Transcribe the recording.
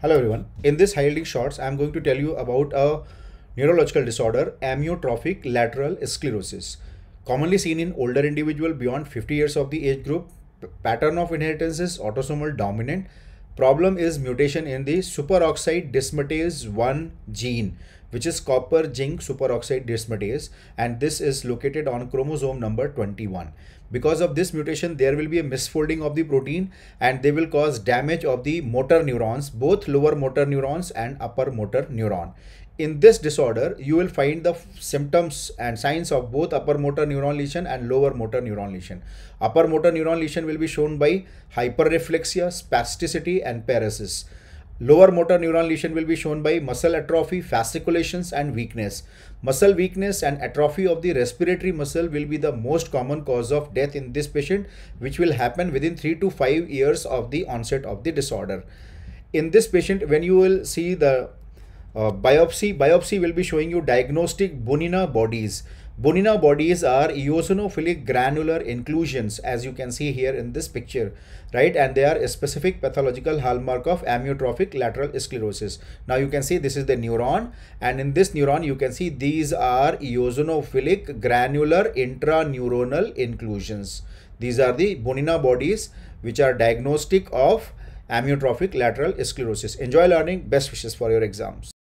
Hello everyone. In this shots, I am going to tell you about a neurological disorder, amyotrophic lateral sclerosis. Commonly seen in older individual beyond 50 years of the age group. Pattern of inheritance is autosomal dominant. Problem is mutation in the superoxide dismutase 1 gene, which is copper zinc superoxide dismutase, and this is located on chromosome number 21 because of this mutation there will be a misfolding of the protein and they will cause damage of the motor neurons both lower motor neurons and upper motor neuron in this disorder you will find the symptoms and signs of both upper motor neuron lesion and lower motor neuron lesion upper motor neuron lesion will be shown by hyperreflexia spasticity and paresis Lower motor neuron lesion will be shown by muscle atrophy, fasciculations, and weakness. Muscle weakness and atrophy of the respiratory muscle will be the most common cause of death in this patient, which will happen within 3 to 5 years of the onset of the disorder. In this patient, when you will see the uh, biopsy, biopsy will be showing you diagnostic Bunina bodies. Bunina bodies are eosinophilic granular inclusions, as you can see here in this picture, right? And they are a specific pathological hallmark of amyotrophic lateral sclerosis. Now you can see this is the neuron, and in this neuron you can see these are eosinophilic granular intraneuronal inclusions. These are the Bunina bodies which are diagnostic of amyotrophic lateral sclerosis. Enjoy learning. Best wishes for your exams.